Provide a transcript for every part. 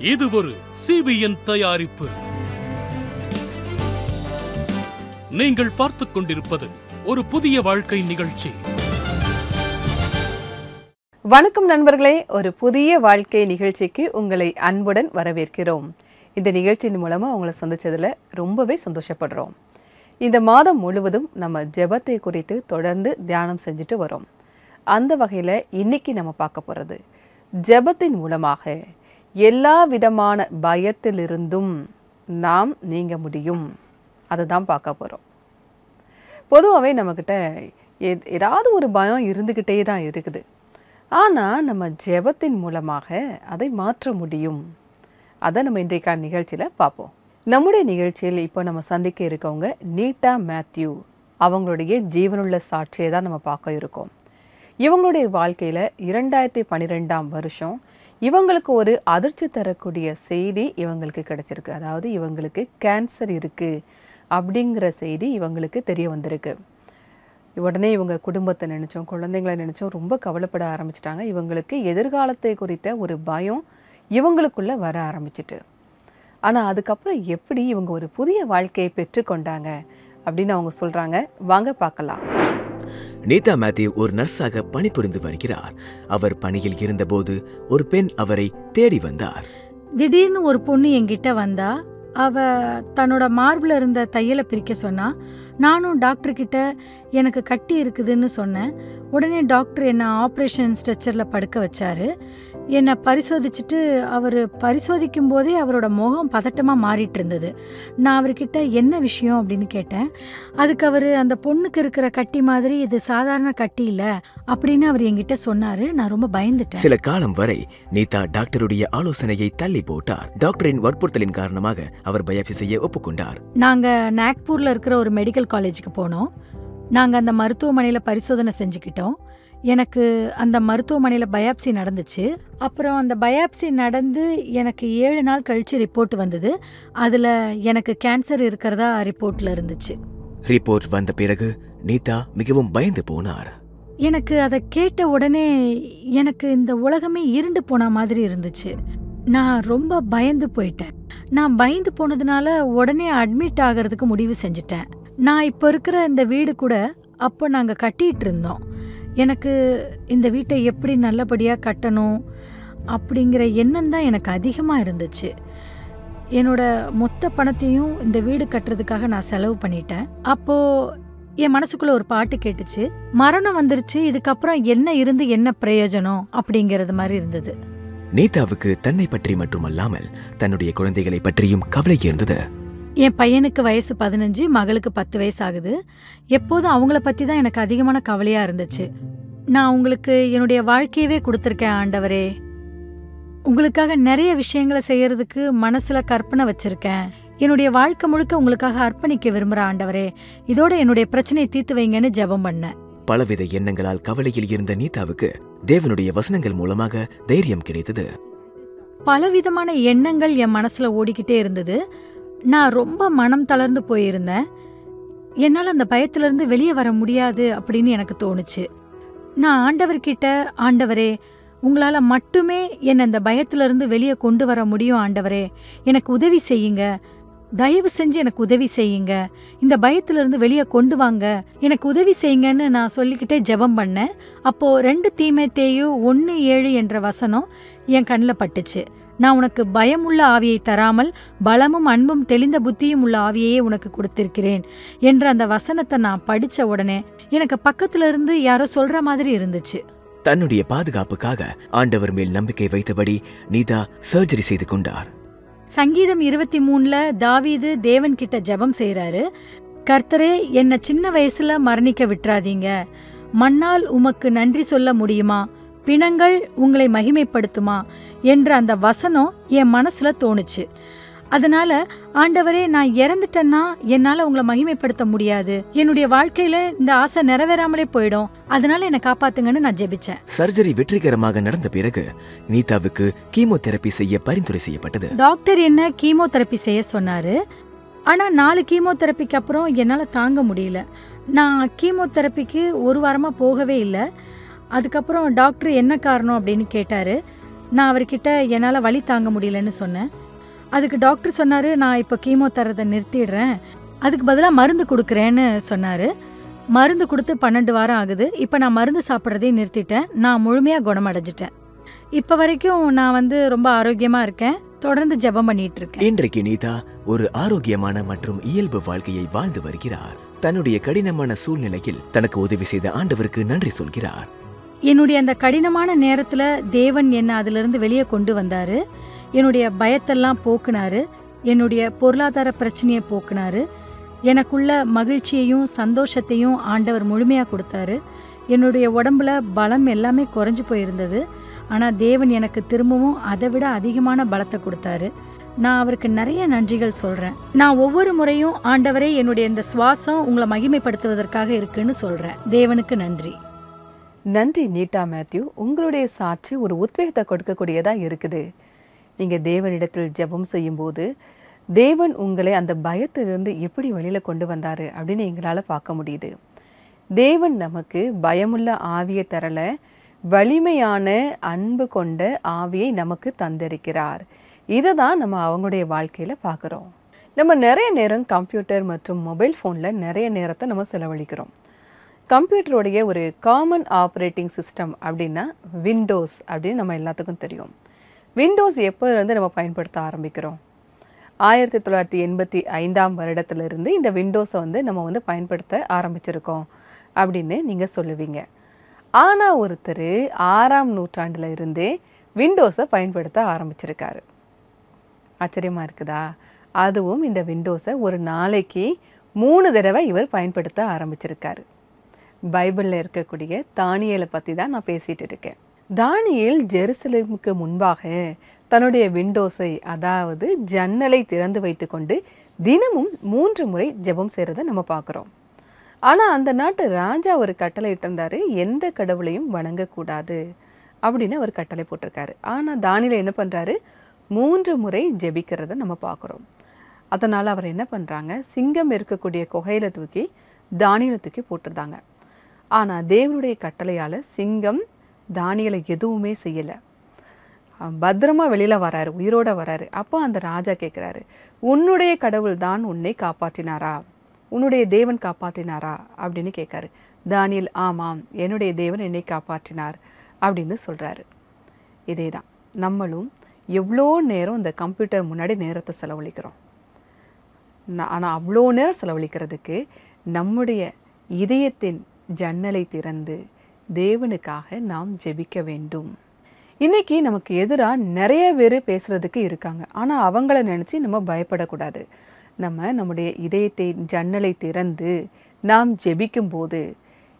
இது ஒரு சிபிஎன் தயாரிப்பு. நீங்கள் பார்த்துக் கொண்டிருப்பது ஒரு புதிய வாழ்க்கை நிகழ்ச்சி. வணக்கம் நண்பர்களே ஒரு புதிய வாழ்க்கை நிகழ்ச்சிக்கு உங்களை அன்புடன் வரவேற்கிறோம். இந்த நிகழ்ச்சியின் மூலமாக உங்களை சந்திச்சதில் ரொம்பவே சந்தோஷப்படுறோம். இந்த மாதம் முழுவதும் நம்ம ஜெபத்தை குறித்து தொடர்ந்து தியானம் செஞ்சுட்டு வரோம். அந்த வகையில் இன்னைக்கு நம்ம பார்க்க போகிறது ஜெபத்தின் மூலமாக எல்லா விதமான பயத்திலிருந்தும் நாம் நீங்க முடியும். அதை தான் பார்க்க போகிறோம் பொதுவாகவே நம்மக்கிட்ட எத் ஏதாவது ஒரு பயம் இருந்துக்கிட்டே தான் இருக்குது. ஆனால் நம்ம ஜெபத்தின் மூலமாக அதை மாற்ற முடியும். அதை நம்ம இன்றைக்கான நிகழ்ச்சியில் பார்ப்போம். நம்முடைய நிகழ்ச்சியில் இப்போ நம்ம சந்திக்க இருக்கவங்க நீட்டா மேத்யூ. அவங்களுடைய ஜீவனுள்ள சாட்சியை தான் நம்ம பார்க்க இருக்கோம். இவங்களுடைய வாழ்க்கையில் இரண்டாயிரத்தி பன்னிரெண்டாம் வருஷம் இவங்களுக்கு ஒரு அதிர்ச்சி தரக்கூடிய செய்தி இவங்களுக்கு கிடைச்சிருக்கு. அதாவது இவங்களுக்கு கேன்சர் இருக்குது அப்படிங்கிற செய்தி இவங்களுக்கு தெரிய வந்திருக்கு. உடனே இவங்க குடும்பத்தை நினச்சோம் குழந்தைங்களை நினச்சோம் ரொம்ப கவலைப்பட ஆரம்பிச்சிட்டாங்க. இவங்களுக்கு எதிர்காலத்தை குறித்த ஒரு பயம் இவங்களுக்குள்ளே வர ஆரம்பிச்சிட்டு. ஆனால் அதுக்கப்புறம் எப்படி இவங்க ஒரு புதிய வாழ்க்கையை பெற்றுக்கொண்டாங்க அப்படின்னு அவங்க சொல்கிறாங்க வாங்க பார்க்கலாம். நீதா மேத்யூ ஒரு நர்ஸாக பணிபுரிந்து வருகிறார். அவர் பணியில் இருந்தபோது ஒரு பெண் அவரை தேடி வந்தார். திடீர்னு ஒரு பொண்ணு என்கிட்ட வந்தா அவ தன்னோட மார்பில் இருந்த தையலை பிரிக்க சொன்னா நானும் டாக்டர்கிட்ட எனக்கு கட்டி இருக்குதுன்னு சொன்னேன். உடனே டாக்டர் என்னை ஆப்ரேஷன் ஸ்ட்ரெச்சரில் படுக்க வச்சாரு. என்னை பரிசோதிச்சுட்டு அவர் பரிசோதிக்கும் போதே அவரோட முகம் பதட்டமாக மாறிட்டு இருந்தது நான் அவர்கிட்ட என்ன விஷயம் அப்படின்னு கேட்டேன். அதுக்கு அவர் அந்த பொண்ணுக்கு இருக்கிற கட்டி மாதிரி இது சாதாரண கட்டி இல்லை அப்படின்னு அவர் என்கிட்ட சொன்னார். நான் ரொம்ப பயந்துட்டேன். சில காலம் வரை நீதா டாக்டருடைய ஆலோசனையை தள்ளி போட்டார். டாக்டரின் வற்புறுத்தலின் காரணமாக அவர் பயாப்சி செய்ய ஒப்புக்கொண்டார். நாங்கள் நாக்பூரில் இருக்கிற ஒரு மெடிக்கல் காலேஜுக்கு போனோம். நாங்கள் அந்த மருத்துவமனையில் பரிசோதனை செஞ்சுக்கிட்டோம். எனக்கு அந்த மருத்துவமனையில் பயாப்சி நடந்துச்சு. அப்புறம் அந்த பயாப்சி நடந்து எனக்கு ஏழு நாள் கழித்து ரிப்போர்ட் வந்தது. அதில் எனக்கு கேன்சர் இருக்கிறதா ரிப்போர்ட்டில் இருந்துச்சு. ரிப்போர்ட் வந்த பிறகு நீதா மிகவும் பயந்து போனார். எனக்கு அதை கேட்ட உடனே எனக்கு இந்த உலகமே இருண்டு போன மாதிரி இருந்துச்சு. நான் ரொம்ப பயந்து போயிட்டேன். நான் பயந்து போனதுனால உடனே அட்மிட் ஆகிறதுக்கு முடிவு செஞ்சுட்டேன். நான் இப்போ இருக்கிற இந்த வீடு கூட அப்போ நாங்கள் கட்டிட்டு இருந்தோம். எனக்கு இந்த வீட்டை எப்படி நல்லபடியாக கட்டணும் அப்படிங்கிற எண்ணம் தான் எனக்கு அதிகமாக இருந்துச்சு. என்னோட மொத்த பணத்தையும் இந்த வீடு கட்டுறதுக்காக நான் செலவு பண்ணிட்டேன். அப்போது என் மனசுக்குள்ள ஒரு பாட்டு கேட்டுச்சு. மரணம் வந்துருச்சு இதுக்கப்புறம் என்ன இருந்து என்ன பிரயோஜனம் அப்படிங்கிறது மாதிரி இருந்தது. நேதாவுக்கு தன்னை பற்றி மட்டுமல்லாமல் தன்னுடைய குழந்தைகளை பற்றியும் கவலை இருந்தது. என் பையனுக்கு வயசு பதினஞ்சு மகளுக்கு பத்து வயசு ஆகுது எப்போதும் அவங்கள பற்றி தான் எனக்கு அதிகமான கவலையாக இருந்துச்சு. நான் உங்களுக்கு என்னுடைய வாழ்க்கையவே கொடுத்துருக்கேன் ஆண்டவரே. உங்களுக்காக நிறைய விஷயங்களை செய்யறதுக்கு மனசில் கற்பனை வச்சிருக்கேன். என்னுடைய வாழ்க்கை முழுக்க உங்களுக்காக அர்ப்பணிக்க விரும்புகிற ஆண்டவரே இதோட என்னுடைய பிரச்சனையை தீர்த்து வைங்கன்னு ஜெபம் பண்ணேன். பலவித எண்ணங்களால் கவலையில் இருந்த நீதாவுக்கு தேவனுடைய வசனங்கள் மூலமாக தைரியம் கிடைத்தது. பலவிதமான எண்ணங்கள் என் மனசில் ஓடிக்கிட்டே இருந்தது. நான் ரொம்ப மனம் தளர்ந்து போயிருந்தேன். என்னால் அந்த பயத்திலிருந்து வெளியே வர முடியாது அப்படின்னு எனக்கு தோணுச்சு. நான் ஆண்டவர்கிட்ட ஆண்டவரே உங்களால் மட்டுமே என்னை அந்த பயத்திலிருந்து வெளியே கொண்டு வர முடியும் ஆண்டவரே. எனக்கு உதவி செய்யுங்க. தயவு செஞ்சு எனக்கு உதவி செய்யுங்க. இந்த பயத்திலிருந்து வெளியே கொண்டு வாங்க. எனக்கு உதவி செய்யுங்கன்னு நான் சொல்லிக்கிட்டே ஜெபம் பண்ணேன். அப்போது ரெண்டு தீமைத்தேயும் ஒன்று ஏழு என்ற வசனம் என் கண்ணில் பட்டுச்சு. நான் உனக்கு பயமுள்ள ஆவியை தராமல் பலமும் அன்பும் தெளிந்த புத்தியும் உள்ள ஆவியையே உனக்கு கொடுத்திருக்கிறேன் என்ற அந்த வசனத்தை நான் படிச்ச உடனே எனக்கு பக்கத்துல இருந்து யாரோ சொல்ற மாதிரி இருந்துச்சு. தன்னுடைய பாதுகாப்புக்காக ஆண்டவர் மேல் நம்பிக்கை வைத்தபடி நீதா சர்ஜரி செய்து கொண்டார். சங்கீதம் இருபத்தி மூணுல தாவீது தேவன் கிட்ட ஜெபம் செய்றாரு கர்த்தரே என்னை சின்ன வயசுல மரணிக்க விட்டுறாதீங்க. மண்ணால் உமக்கு நன்றி சொல்ல முடியுமா? பிணங்கள் உங்களை மகிமைப்படுத்துமா என்ற அந்த வசனம் என் மனசுல தோணுச்சு. அதனால ஆண்டவரே நான் இறந்துட்டேன்னா என்னால உங்களை மகிமைப்படுத்த முடியாது. என்னுடைய வாழ்க்கையில இந்த ஆசை நிறைவேறாமலே போயிடும். அதனால என்னை காப்பாத்துங்கன்னு நான் ஜெபிச்சேன். சர்ஜரி வெற்றிகரமாக நடந்த பிறகு நீதாவுக்கு கீமோதெரபி செய்ய பரிந்துரை செய்யப்பட்டது. டாக்டர் என்ன கீமோதெரப்பி செய்ய சொன்னாரு. ஆனா நாலு கீமோதெரப்பிக்கு அப்புறம் என்னால தாங்க முடியல. நான் கீமோதெரப்பிக்கு ஒரு வாரமா போகவே இல்லை. அதுக்கப்புறம் டாக்டர் என்ன காரணம் அப்படின்னு கேட்டார். நான் அவர்கிட்ட என்னால் வழி தாங்க முடியலன்னு சொன்னேன். அதுக்கு டாக்டர் சொன்னார் நான் இப்போ கீமோ தரதை நிறுத்திடுறேன். அதுக்கு பதிலாக மருந்து கொடுக்குறேன்னு சொன்னார். மருந்து கொடுத்து பன்னெண்டு வாரம் ஆகுது. இப்போ நான் மருந்து சாப்பிட்றதையும் நிறுத்திட்டேன். நான் முழுமையாக குணமடைஞ்சிட்டேன். இப்போ வரைக்கும் நான் வந்து ரொம்ப ஆரோக்கியமாக இருக்கேன். தொடர்ந்து ஜெபம் பண்ணிட்டு இருக்கேன். இன்றைக்கு நீதா ஒரு ஆரோக்கியமான மற்றும் இயல்பு வாழ்க்கையை வாழ்ந்து வருகிறார். தன்னுடைய கடினமான சூழ்நிலையில் தனக்கு உதவி செய்த ஆண்டவருக்கு நன்றி சொல்கிறார். என்னுடைய அந்த கடினமான நேரத்தில் தேவன் என்னை அதிலிருந்து வெளியே கொண்டு வந்தார். என்னுடைய பயத்தெல்லாம் போக்குனாரு. என்னுடைய பொருளாதார பிரச்சனையை போக்குனாரு. எனக்குள்ள மகிழ்ச்சியையும் சந்தோஷத்தையும் ஆண்டவர் முழுமையாக கொடுத்தாரு. என்னுடைய உடம்புல பலம் எல்லாமே குறைஞ்சு போயிருந்தது. ஆனால் தேவன் எனக்கு திரும்பவும் அதை விட அதிகமான பலத்தை கொடுத்தாரு. நான் அவருக்கு நிறைய நன்றிகள் சொல்கிறேன் நான் ஒவ்வொரு முறையும் ஆண்டவரே என்னுடைய இந்த சுவாசம் உங்களை மகிமைப்படுத்துவதற்காக இருக்குன்னு சொல்கிறேன் தேவனுக்கு நன்றி. நன்றி நீட்டா மேத்யூ உங்களுடைய சாட்சி ஒரு உத்வேகத்தை கொடுக்கக்கூடியதாக இருக்குது. நீங்கள் தேவனிடத்தில் ஜெபம் செய்யும்போது தேவன் உங்களை அந்த பயத்திலிருந்து எப்படி வெளியில கொண்டு வந்தார் அப்படின்னு எங்களால் பார்க்க முடியுது. தேவன் நமக்கு பயமுள்ள ஆவியை தரல வலிமையான அன்பு கொண்ட ஆவியை நமக்கு தந்திருக்கிறார். இதை தான் நம்ம அவங்களுடைய வாழ்க்கையில் பார்க்குறோம். நம்ம நிறைய நேரம் கம்ப்யூட்டர் மற்றும் மொபைல் ஃபோனில் நிறைய நேரத்தை நம்ம செலவழிக்கிறோம். கம்ப்யூட்டருடைய ஒரு காமன் ஆப்ரேட்டிங் சிஸ்டம் அப்படின்னா விண்டோஸ் அப்படின்னு நம்ம எல்லாத்துக்கும் தெரியும். விண்டோஸ் எப்போ வந்து நம்ம பயன்படுத்த ஆரம்பிக்கிறோம்? ஆயிரத்தி தொள்ளாயிரத்தி எண்பத்தி ஐந்தாம் வருடத்திலிருந்து இந்த விண்டோஸை வந்து நம்ம வந்து பயன்படுத்த ஆரம்பிச்சிருக்கோம் அப்படின்னு நீங்கள் சொல்லுவீங்க. ஆனால் ஒருத்தர் ஆறாம் நூற்றாண்டில் இருந்தே விண்டோஸை பயன்படுத்த ஆரம்பிச்சிருக்காரு. ஆச்சரியமாக இருக்குதா? அதுவும் இந்த விண்டோஸை ஒரு நாளைக்கு மூணு தடவை இவர் பயன்படுத்த ஆரம்பிச்சிருக்காரு. பைபிளில் இருக்கக்கூடிய தானியலை பற்றி தான் நான் பேசிகிட்டு இருக்கேன். தானியல் ஜெருசலேமுக்கு முன்பாக தன்னுடைய விண்டோஸை அதாவது ஜன்னலை திறந்து வைத்துக்கொண்டு தினமும் மூன்று முறை ஜெபம் செய்கிறத நம்ம பார்க்குறோம். ஆனால் அந்த நாட்டு ராஜா ஒரு கட்டளை இட்டிருந்தாரு எந்த கடவுளையும் வணங்கக்கூடாது அப்படின்னு அவர் கட்டளை போட்டிருக்காரு. ஆனால் தானியில் என்ன பண்ணுறாரு மூன்று முறை ஜெபிக்கிறத நம்ம பார்க்குறோம். அதனால் அவர் என்ன பண்ணுறாங்க சிங்கம் இருக்கக்கூடிய குகையில தூக்கி தானியலை தூக்கி போட்டிருந்தாங்க. ஆனால் தேவனுடைய கட்டளையால் சிங்கம் தானியலை எதுவுமே செய்யலை. பத்திரமா வெளியில் வராரு உயிரோட வராரு. அப்போ அந்த ராஜா கேட்குறாரு உன்னுடைய கடவுள் தான் உன்னை காப்பாற்றினாரா? உன்னுடைய தேவன் காப்பாற்றினாரா? அப்படின்னு கேட்காரு தானியல் ஆமாம் என்னுடைய தேவன் என்னை காப்பாற்றினார் அப்படின்னு சொல்கிறாரு இதே தான் நம்மளும் எவ்வளோ நேரம் இந்த கம்ப்யூட்டர் முன்னாடி நேரத்தை செலவழிக்கிறோம். ஆனால் அவ்வளோ நேரம் செலவழிக்கிறதுக்கு நம்முடைய இதயத்தின் ஜன்னலை திறந்து தேவனுக்காக நாம் ஜெபிக்க வேண்டும். இன்னைக்கு நமக்கு எதிராக நிறைய பேர் பேசுறதுக்கு இருக்காங்க. ஆனால் அவங்கள நினச்சி நம்ம பயப்படக்கூடாது. நம்ம நம்முடைய இதயத்தை ஜன்னலை திறந்து நாம் ஜெபிக்கும் போது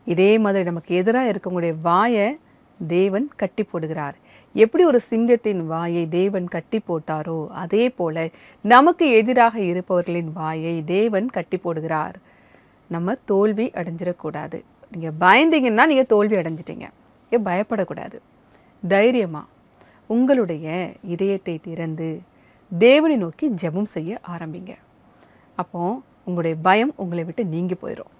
இதே மாதிரி நமக்கு எதிராக இருக்கவங்களுடைய வாயை தேவன் கட்டி போடுகிறார். எப்படி ஒரு சிங்கத்தின் வாயை தேவன் கட்டி போட்டாரோ அதே போல நமக்கு எதிராக இருப்பவர்களின் வாயை தேவன் கட்டி போடுகிறார். நம்ம தோல்வி அடைஞ்சிடக்கூடாது. நீங்கள் பயந்தீங்கன்னா நீங்கள் தோல்வி அடைஞ்சிட்டீங்க. நீங்கள் பயப்படக்கூடாது. தைரியமாக உங்களுடைய இதயத்தை திறந்து தேவனை நோக்கி ஜெபம் செய்ய ஆரம்பிங்க. அப்போ உங்களுடைய பயம் உங்களை விட்டு நீங்கி போயிடும்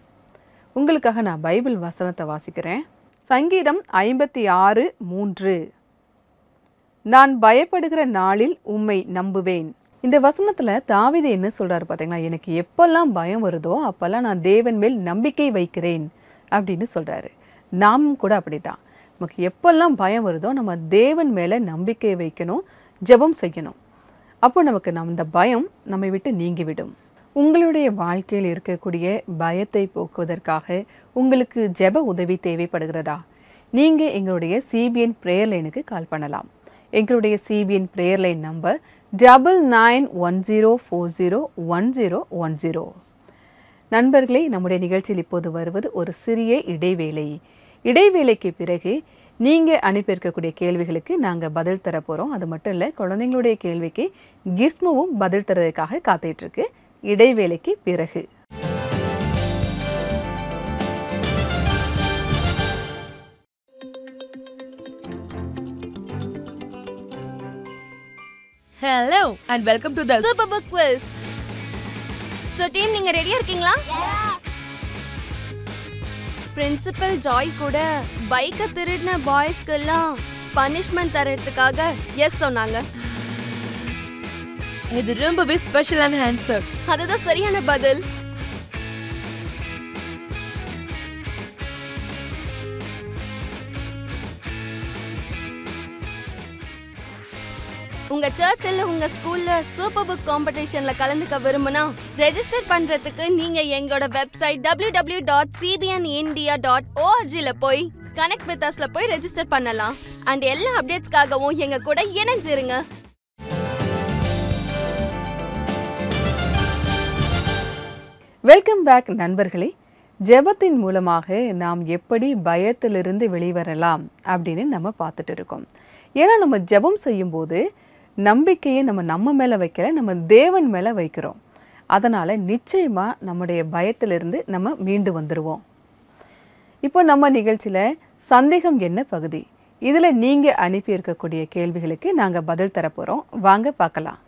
உங்களுக்காக நான் பைபிள் வசனத்தை வாசிக்கிறேன். சங்கீதம் ஐம்பத்தி ஆறு மூன்று. நான் பயப்படுகிற நாளில் உம்மை நம்புவேன். இந்த வசனத்தில் தாவீது என்ன சொல்கிறாரு பார்த்தீங்களா எனக்கு எப்பெல்லாம் பயம் வருதோ அப்போல்லாம் நான் தேவன் மேல் நம்பிக்கை வைக்கிறேன். அப்படின்னு சொல்கிறாரு நாமும் கூட அப்படிதான். நமக்கு எப்பெல்லாம் பயம் வருதோ நம்ம தேவன் மேலே நம்பிக்கை வைக்கணும் ஜெபம் செய்யணும். அப்போ நமக்கு நம் இந்த பயம் நம்மை விட்டு நீங்கிவிடும். உங்களுடைய வாழ்க்கையில் இருக்கக்கூடிய பயத்தை போக்குவதற்காக உங்களுக்கு ஜெப உதவி தேவைப்படுகிறதா? நீங்கள் எங்களுடைய சிபிஎன் ப்ரேயர் லைனுக்கு கால் பண்ணலாம். எங்களுடைய CBN prayer line number double nine one zero four zero one zero one zero நண்பர்களே நம்முடைய நிகழ்ச்சியில் இப்போது வருவது ஒரு சிறிய இடைவேளை. இடைவேளைக்கு பிறகு நீங்கள் அனுப்பியிருக்கக்கூடிய கேள்விகளுக்கு நாங்கள் பதில் தர போகிறோம் அது மட்டும் இல்லை குழந்தைங்களுடைய கேள்விக்கு கிஸ்முவும் பதில் தரதுக்காக காத்துட்டு இருக்கு இடைவேளைக்கு பிறகு. Hello and welcome to the super book quiz so team நீங்க ரெடியா இருக்கீங்களா? பிரின்சிபல் ஜாய் கூட பைக்கை திருடின பாய்ஸ்க்கெல்லாம் பனிஷ்மெண்ட் தரதுக்காக எஸ் சொன்னாங்க. இது ரொம்பவே ஸ்பெஷலான ஆன்சர் அதுதான் சரியான பதில். உங்க சர்ச்சில் உங்க ஸ்கூல்ல சூப்பர் புக் காம்படிஷன்ல கலந்துக்க விரும்புனா ரெஜிஸ்டர் பண்றதுக்கு நீங்க எங்களோட website W W dot CBN India dot ஓஆர்ஜில போய் கனெக்ட் வித் அஸ்ல போய் ரெஜிஸ்டர் பண்ணலாம். அண்ட் எல்லா அப்டேட்ஸ்க்காகவும் எங்க கூட இணைஞ்சிருங்க. வெல்கம் பேக் நண்பர்களே. ஜெபத்தின் மூலமாக நாம் எப்படி பயத்திலிருந்து வெளிவரலாம் அப்படின்னு நம்ம பார்த்துட்டு இருக்கோம். ஏன்னா நம்ம ஜெபம் செய்யும்போது நம்பிக்கையை நம்ம நம்ம மேலே வைக்கல நம்ம தேவன் மேலே வைக்கிறோம். அதனால் நிச்சயமாக நம்முடைய பயத்திலிருந்து நம்ம மீண்டு வந்துடுவோம் இப்போ நம்ம நிகழ்ச்சியில் சந்தேகம் என்ன பகுதி? இதில் நீங்கள் அனுப்பி இருக்கக்கூடிய கேள்விகளுக்கு நாங்கள் பதில் தரப்போகிறோம் வாங்க பார்க்கலாம்.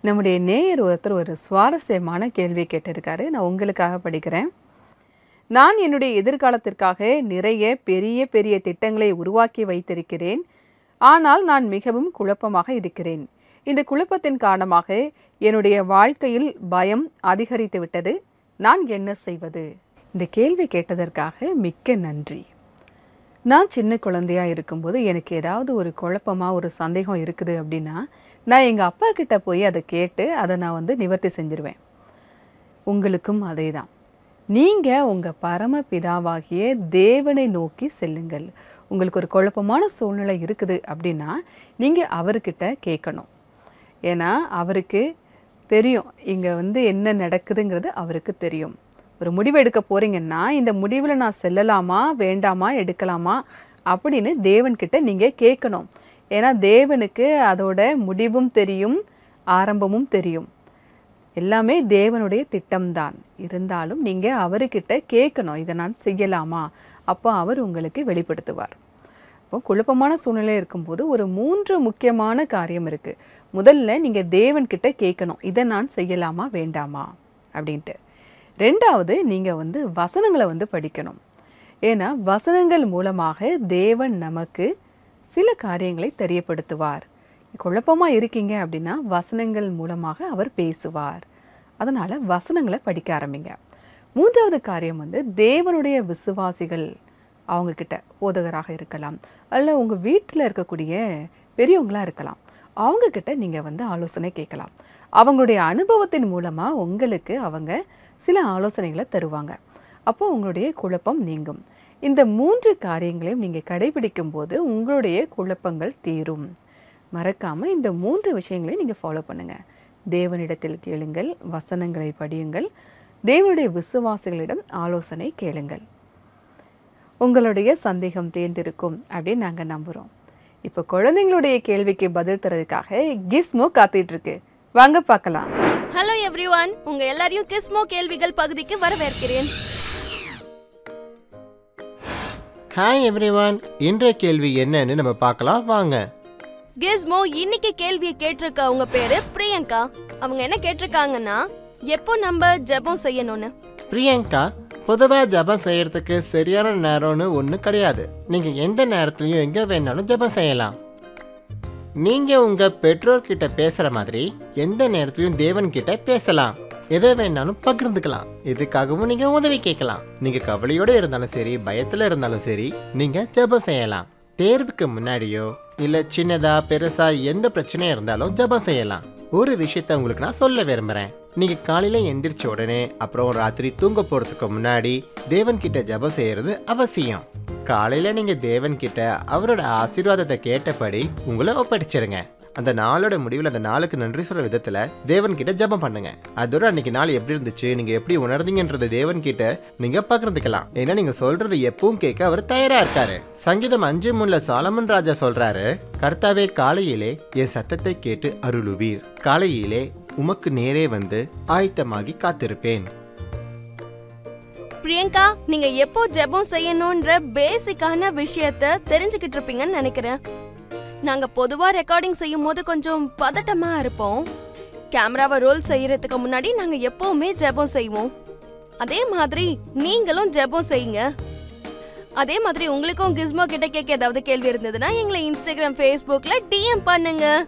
நம்முடைய நேயர் ஒருத்தர் ஒரு சுவாரஸ்யமான கேள்வி கேட்டிருக்காரு. நான் உங்களுக்காக படிக்கிறேன். நான் என்னுடைய எதிர்காலத்திற்காக நிறைய பெரிய பெரிய திட்டங்களை உருவாக்கி வைத்திருக்கிறேன். ஆனால் நான் மிகவும் குழப்பமாக இருக்கிறேன். இந்த குழப்பத்தின் காரணமாக என்னுடைய வாழ்க்கையில் பயம் அதிகரித்து விட்டது. நான் என்ன செய்வது? இந்த கேள்வி கேட்டதற்காக மிக்க நன்றி. நான் சின்ன குழந்தையாக இருக்கும்போது எனக்கு ஏதாவது ஒரு குழப்பமாக ஒரு சந்தேகம் இருக்குது அப்படின்னா நான் எங்கள் அப்பா கிட்ட போய் அதை கேட்டு அதை நான் வந்து நிவர்த்தி செஞ்சிருவேன். உங்களுக்கும் அதே தான் நீங்கள் உங்கள் பரமபிதாவாகிய தேவனை நோக்கி செல்லுங்கள். உங்களுக்கு ஒரு குழப்பமான சூழ்நிலை இருக்குது அப்படின்னா நீங்கள் அவர்கிட்ட கேட்கணும். ஏன்னா அவருக்கு தெரியும். இங்கே வந்து என்ன நடக்குதுங்கிறது அவருக்கு தெரியும். ஒரு முடிவு எடுக்க போகிறீங்கன்னா இந்த முடிவில் நான் செல்லலாமா வேண்டாமா எடுக்கலாமா அப்படின்னு தேவன்கிட்ட நீங்கள் கேட்கணும். ஏன்னா தேவனுக்கு அதோட முடிவும் தெரியும் ஆரம்பமும் தெரியும். எல்லாமே தேவனுடைய திட்டம்தான். இருந்தாலும் நீங்கள் அவர்கிட்ட கேட்கணும் இதை நான் செய்யலாமா? அப்போ அவர் உங்களுக்கு வெளிப்படுத்துவார். இப்போ குழப்பமான சூழ்நிலை இருக்கும்போது ஒரு மூன்று முக்கியமான காரியம் இருக்குது முதல்ல நீங்கள் தேவன்கிட்ட கேட்கணும் இதை நான் செய்யலாமா வேண்டாமா? அப்படின்ட்டு. ரெண்டாவது நீங்கள் வந்து வசனங்களை வந்து படிக்கணும். ஏன்னா வசனங்கள் மூலமாக தேவன் நமக்கு சில காரியங்களை தெரியப்படுத்துவார். குழப்பமாக இருக்கீங்க அப்படின்னா வசனங்கள் மூலமாக அவர் பேசுவார். அதனால் வசனங்களை படிக்க ஆரம்பிங்க. மூன்றாவது காரியம் வந்து தேவனுடைய விசுவாசிகள் அவங்கக்கிட்ட போதகராக இருக்கலாம். அல்ல உங்கள் வீட்டில் இருக்கக்கூடிய பெரியவங்களாக இருக்கலாம். அவங்கக்கிட்ட நீங்கள் வந்து ஆலோசனை கேட்கலாம். அவங்களுடைய அனுபவத்தின் மூலமாக உங்களுக்கு அவங்க சில ஆலோசனைகளை தருவாங்க. அப்போ உங்களுடைய குழப்பம் நீங்கும். இந்த மூன்று காரியங்களையும் நீங்கள் கடைபிடிக்கும் போது உங்களுடைய குழப்பங்கள் தீரும். மறக்காமல் இந்த மூன்று விஷயங்களையும் நீங்கள் ஃபாலோ பண்ணுங்கள் தேவனிடத்தில் கேளுங்கள் வசனங்களை படியுங்கள் தேவனுடைய விசுவாசிகளிடம் ஆலோசனை கேளுங்கள். உங்களுடைய சந்தேகம் தேர்ந்திருக்கும் அப்படின்னு நாங்கள் நம்புகிறோம் இப்போ குழந்தைங்களுடைய கேள்விக்கு பதில் தரதுக்காக கிஸ்மோ காத்துட்டு இருக்கு வாங்க பார்க்கலாம். ஹலோ எவ்ரிவன் உங்க எல்லாரையும் கிஸ்மோ கேள்விகள் பகுதிக்கு வரவேற்கிறேன். ஹாய் எவ்ரிவான் இன்றைய கேள்வி என்னன்னு நம்ம பார்க்கலாம். வாங்க. கிஸ்மோ இன்னைக்கு கேள்வியை கேட்டிருக்க அவங்க பேரு பிரியங்கா. அவங்க என்ன கேட்டிருக்காங்கன்னா எப்போ நம்ம ஜெபம் செய்யணும்னு? பிரியங்கா பொதுவாக ஜெபம் செய்யறதுக்கு சரியான நேரம்னு ஒன்று கிடையாது. நீங்கள் எந்த நேரத்துலையும் எங்கே வேணாலும் ஜெபம் செய்யலாம். நீங்கள் உங்கள் பெற்றோர்கிட்ட பேசுகிற மாதிரி எந்த நேரத்துலையும் தேவன்கிட்ட பேசலாம். எதை வேணாலும் பகிர்ந்துக்கலாம். இதுக்காகவும் நீங்கள் உதவி கேட்கலாம். நீங்கள் கவலையோடு இருந்தாலும் சரி பயத்தில் இருந்தாலும் சரி நீங்கள் ஜெபம் செய்யலாம். தேர்வுக்கு முன்னாடியோ இல்லை சின்னதா பெருசா எந்த பிரச்சனையா இருந்தாலும் ஜெபம் செய்யலாம். ஒரு விஷயத்த உங்களுக்கு நான் சொல்ல விரும்புகிறேன் நீங்கள் காலையில் எந்திரிச்ச உடனே அப்புறம் ராத்திரி தூங்க போகிறதுக்கு முன்னாடி தேவன் கிட்ட ஜெபம் செய்யறது அவசியம். காலையில் நீங்கள் தேவன்கிட்ட அவரோட ஆசீர்வாதத்தை கேட்டபடி உங்களை ஒப்படைச்சிருங்க. அந்த நாளோட முடிவில் அந்த நாளுக்கு நன்றி சொல்ற விதத்தில் தேவன் கிட்ட ஜெபம் பண்ணுங்க. அதோட அன்னைக்கு நாள் எப்படி இருந்துச்சு நீங்க எப்படி உணர்ந்தீங்கன்றத தேவன் கிட்ட நீங்க பகிர்ந்துக்கலாம். ஏன்னா நீங்க சொல்றது எப்பவும் கேட்க அவர் தயாரா இருக்காரு. சங்கீதம் அஞ்சு மூணுல சாலமன் ராஜா சொல்றாரு கர்த்தாவே காலையிலே என் சத்தத்தை கேட்டு அருளுவீர். காலையிலே உமக்கு நேரே வந்து ஆயத்தமாகி காத்திருப்பேன். பிரியங்கா நீங்க எப்போ ஜெபம் செய்யணும்ன்ற பேசிக்கான விஷயத்த தெரிஞ்சுக்கிட்டு இருப்பீங்கன்னு நினைக்கிறேன். நாங்க பொதுவா ரெக்கார்டிங் செய்யும் போது கொஞ்சம் பதட்டமா இருப்போம். கேமராவை ரோல் செய்யறதுக்கு முன்னாடி நாங்க எப்பவுமே ஜெபம் செய்வோம். அதே மாதிரி நீங்களும் ஜெபம் செய்யுங்க. அதே மாதிரி உங்களுக்கும் கிஸ்மோ கிட்ட கேட்க ஏதாவது கேள்வி இருந்ததுன்னா எங்களை இன்ஸ்டாகிராம் ஃபேஸ்புக்ல டிஎம் பண்ணுங்க.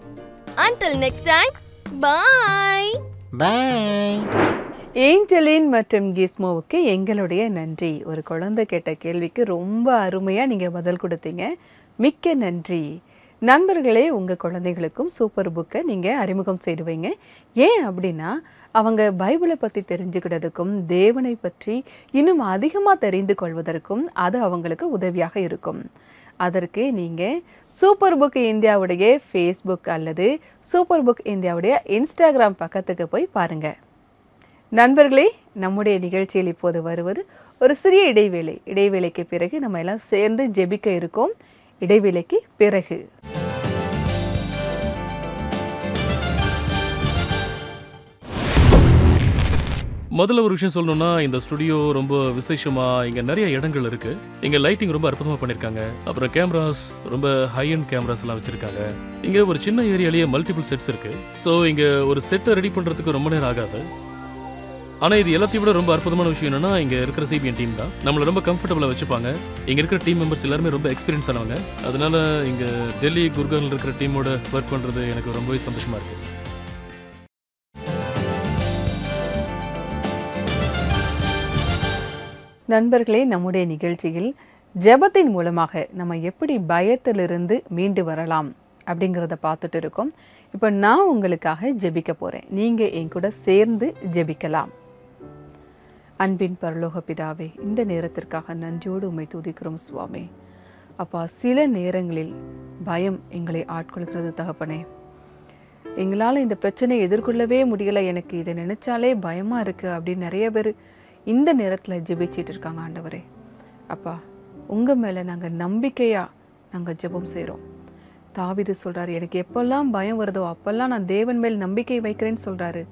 Until next time bye bye Angeline மற்றும் கிஸ்மோவுக்கு எங்களுடைய நன்றி. ஒரு குழந்தை கேட்ட கேள்விக்கு ரொம்ப அருமையாக நீங்கள் பதில் கொடுத்தீங்க. மிக்க நன்றி. நண்பர்களே உங்கள் குழந்தைகளுக்கும் சூப்பர் புக்கை நீங்கள் அறிமுகம் செய்து வைங்க ஏன் அப்படின்னா அவங்க பைபிளை பற்றி தெரிஞ்சுக்கிட்டதுக்கும் தேவனை பற்றி இன்னும் அதிகமாக தெரிந்து கொள்வதற்கும் அது அவங்களுக்கு உதவியாக இருக்கும். அதற்கு நீங்கள் சூப்பர் புக் இந்தியாவுடைய ஃபேஸ்புக் அல்லது சூப்பர் புக் இந்தியாவுடைய இன்ஸ்டாகிராம் பக்கத்துக்கு போய் பாருங்கள் நண்பர்களே நம்முடைய நிகழ்ச்சியில் இப்போது வருவது ஒரு சிறிய இடைவேளை. இடைவேளைக்கு பிறகு நம்ம எல்லாம் சேர்ந்து ஜெபிக்க இருக்கோம். இடைவேளைக்கு பிறகு. முதல்ல ஒரு விஷயம் சொல்லணும்னா இந்த ஸ்டுடியோ ரொம்ப விசேஷமா இங்க நிறைய இடங்கள் இருக்கு. இங்க லைட்டிங் ரொம்ப அற்புதமா பண்ணிருக்காங்க. அப்புறம் கேமராஸ் ரொம்ப ஹை அண்ட் கேமராஸ் எல்லாம் வச்சிருக்காங்க. இங்க ஒரு சின்ன ஏரியாலேயே மல்டிபிள் செட்ஸ் இருக்கு. ஸோ இங்க ஒரு செட்டை ரெடி பண்றதுக்கு ரொம்ப நேரம் ஆகாது. ஆனால் இது எல்லாத்தையும் விட ரொம்ப அற்புதமான விஷயம் என்னன்னா இங்கே இருக்கிற சிபிஎன் டீம் தான். நம்மளை ரொம்ப கம்ஃபர்டபுளாக வச்சுப்பாங்க. இங்கே இருக்கிற டீம் மெம்பர்ஸ் எல்லாருமே ரொம்ப எக்ஸ்பீரியன்ஸ் ஆனவங்க. அதனால இங்கே டெல்லி குர்கானில் இருக்கிற டீமோட ஒர்க் பண்ணுறது எனக்கு ரொம்பவே சந்தோஷமாக இருக்குது நண்பர்களே நம்முடைய நிகழ்ச்சியில் ஜெபத்தின் மூலமாக நம்ம எப்படி பயத்திலிருந்து மீண்டு வரலாம் அப்படிங்கிறத பார்த்துட்டு இருக்கோம். இப்போ நான் உங்களுக்காக ஜெபிக்க போகிறேன் நீங்கள் என் கூட சேர்ந்து ஜெபிக்கலாம். அன்பின் பரலோக பிதாவே இந்த நேரத்திற்காக நன்றியோடு உண்மை துதிக்கிறோம் சுவாமி. அப்பா சில நேரங்களில் பயம் எங்களை ஆட்கொள்கிறது தகப்பனே. எங்களால் இந்த பிரச்சனையை எதிர்கொள்ளவே முடியலை. எனக்கு இதை நினைச்சாலே பயமாக இருக்குது அப்படின்னு நிறைய பேர் இந்த நேரத்தில் ஜெபிச்சிட்டு இருக்காங்க ஆண்டவரே. அப்பா உங்கள் மேலே நாங்கள் நம்பிக்கையாக நாங்கள் ஜெபம் செய்கிறோம் தாவிது சொல்கிறாரு எனக்கு எப்போல்லாம் பயம் வருதோ அப்போல்லாம் நான் தேவன் மேல் நம்பிக்கை வைக்கிறேன்னு சொல்கிறாரு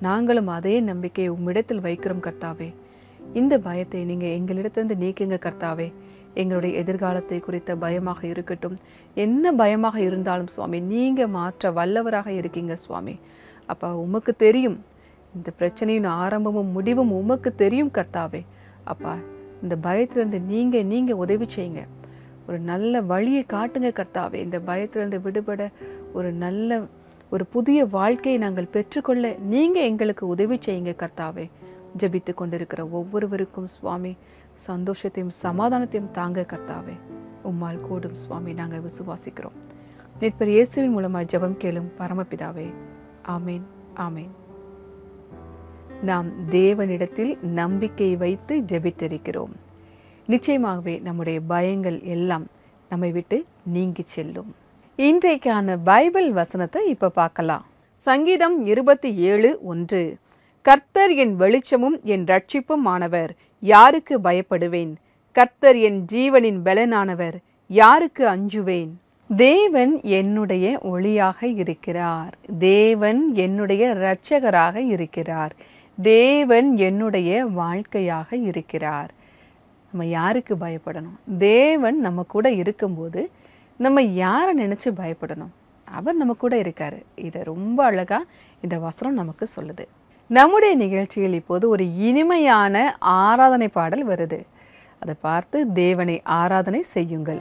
நாங்களும் அதே நம்பிக்கையை உம்மிடத்தில் வைக்கிறோம் கர்த்தாவே. இந்த பயத்தை நீங்கள் எங்களிடத்திலிருந்து நீக்குங்க கர்த்தாவே. எங்களுடைய எதிர்காலத்தை குறித்த பயமாக இருக்கட்டும். என்ன பயமாக இருந்தாலும் சுவாமி நீங்கள் மாற்ற வல்லவராக இருக்கீங்க சுவாமி. அப்பா உமக்கு தெரியும். இந்த பிரச்சனையின் ஆரம்பமும் முடிவும் உமக்கு தெரியும் கர்த்தாவே. அப்பா இந்த பயத்திலிருந்து நீங்கள் நீங்கள் உதவி செய்யுங்க. ஒரு நல்ல வழியை காட்டுங்க கர்த்தாவே. இந்த பயத்திலிருந்து விடுபட ஒரு நல்ல ஒரு புதிய வாழ்க்கையை நாங்கள் பெற்றுக்கொள்ள நீங்க எங்களுக்கு உதவி செய்யுங்க கர்த்தாவே. ஜபித்து கொண்டிருக்கிற ஒவ்வொருவருக்கும் சுவாமி சந்தோஷத்தையும் சமாதானத்தையும் தாங்க கர்த்தாவே. உம்மால் கூடும் சுவாமி நாங்கள் விசுவாசிக்கிறோம். நிற்பர் இயேசுவின் மூலமாக ஜெபம் கேளும் பரமபிதாவே. ஆமேன் ஆமேன். நாம் தேவனிடத்தில் நம்பிக்கை வைத்து ஜெபித்திருக்கிறோம். நிச்சயமாகவே நம்முடைய பயங்கள் எல்லாம் நம்மை விட்டு நீங்கி செல்லும். இன்றைக்கான பைபிள் வசனத்தை இப்ப பார்க்கலாம். சங்கீதம் இருபத்தி ஏழு ஒன்று. கர்த்தர் என் வெளிச்சமும் என் ரட்சிப்பும் ஆனவர் யாருக்கு பயப்படுவேன்? கர்த்தர் என் ஜீவனின் பலனானவர் யாருக்கு அஞ்சுவேன்? தேவன் என்னுடைய ஒளியாக இருக்கிறார். தேவன் என்னுடைய இரட்சகராக இருக்கிறார். தேவன் என்னுடைய வாழ்க்கையாக இருக்கிறார். நம்ம யாருக்கு பயப்படணும்? தேவன் நம்ம கூட இருக்கும்போது நம்ம யாரை நினைச்சு பயப்படணும்? அவர் நம்ம கூட இருக்காரு. இதை ரொம்ப அழகா இந்த வசனம் நமக்கு சொல்லுது. நம்முடைய நிகழ்ச்சியில் இப்போது ஒரு இனிமையான ஆராதனை பாடல் வருது. அதை பார்த்து தேவனை ஆராதனை செய்யுங்கள்.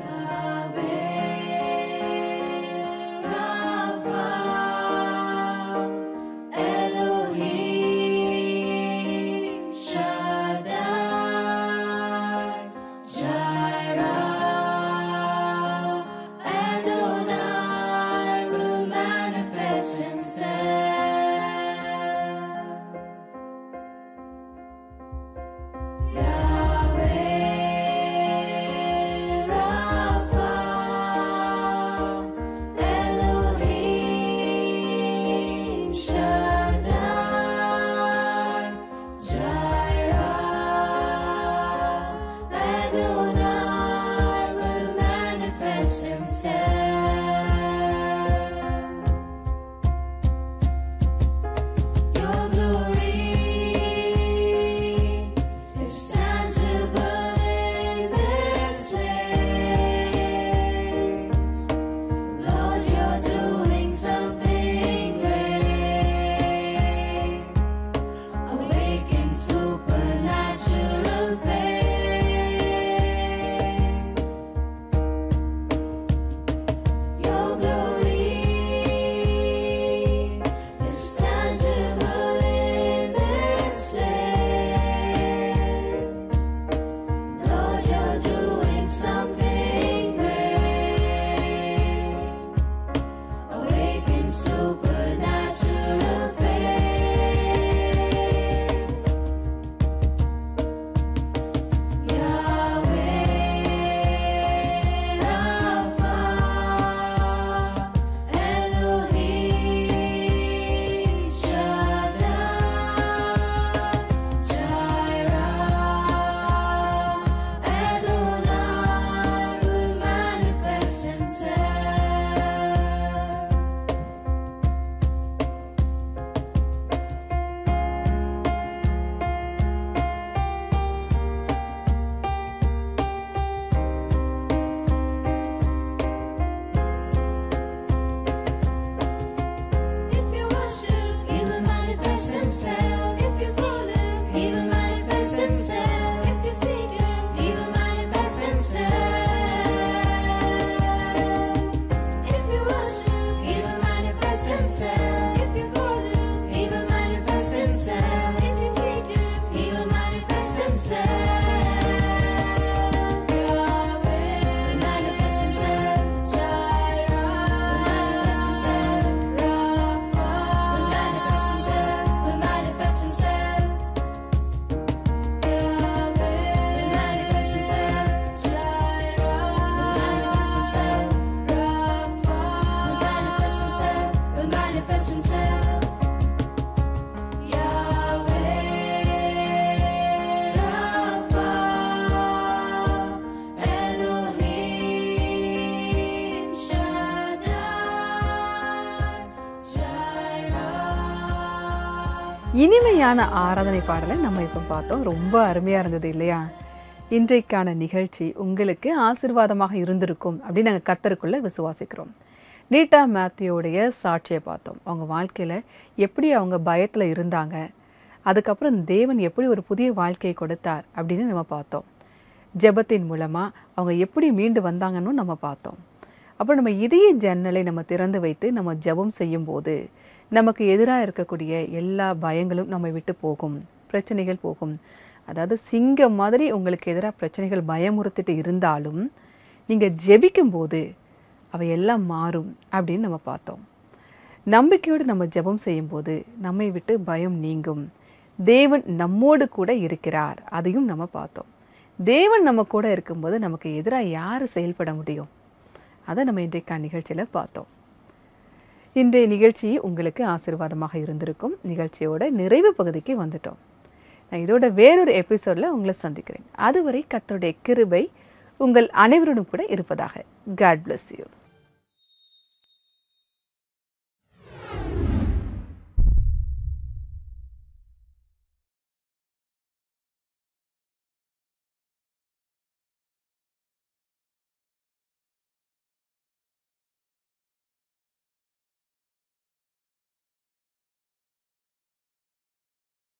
இனிமையான ஆராதனை பாடலை நம்ம இப்போ பார்த்தோம். ரொம்ப அருமையாக இருந்தது இல்லையா? இன்றைக்கான நிகழ்ச்சி உங்களுக்கு ஆசீர்வாதமாக இருந்திருக்கும் அப்படின்னு நாங்கள் கத்தருக்குள்ளே விசுவாசிக்கிறோம். நீட்டா மேத்யூடைய சாட்சியை பார்த்தோம். அவங்க வாழ்க்கையில் எப்படி அவங்க பயத்தில் இருந்தாங்க அதுக்கப்புறம் தேவன் எப்படி ஒரு புதிய வாழ்க்கையை கொடுத்தார் அப்படின்னு நம்ம பார்த்தோம். ஜெபத்தின் மூலமாக அவங்க எப்படி மீண்டு வந்தாங்கன்னு நம்ம பார்த்தோம். அப்புறம் நம்ம இதய ஜன்னலை நம்ம திறந்து வைத்து நம்ம ஜெபம் செய்யும்போது நமக்கு எதிராக இருக்கக்கூடிய எல்லா பயங்களும் நம்மை விட்டு போகும் பிரச்சனைகள் போகும். அதாவது சிங்கம் மாதிரி உங்களுக்கு எதிராக பிரச்சனைகள் பயமுறுத்திட்டு இருந்தாலும் நீங்கள் ஜெபிக்கும்போது அவையெல்லாம் மாறும் அப்படின்னு நம்ம பார்த்தோம். நம்பிக்கையோடு நம்ம ஜெபம் செய்யும்போது நம்மை விட்டு பயம் நீங்கும். தேவன் நம்மோடு கூட இருக்கிறார் அதையும் நம்ம பார்த்தோம். தேவன் நம்ம கூட இருக்கும்போது நமக்கு எதிராக யார் செயல்பட முடியும்? அதை நம்ம இன்றைக்கான நிகழ்ச்சியில் பார்த்தோம். இன்றைய நிகழ்ச்சி உங்களுக்கு ஆசீர்வாதமாக இருந்திருக்கும். நிகழ்ச்சியோட நிறைவு பகுதிக்கு வந்துட்டோம். நான் இதோட வேறொரு எபிசோடில் உங்களை சந்திக்கிறேன். அதுவரை கத்தருடைய கிருபை உங்கள் அனைவருடன் கூட இருப்பதாக. God bless you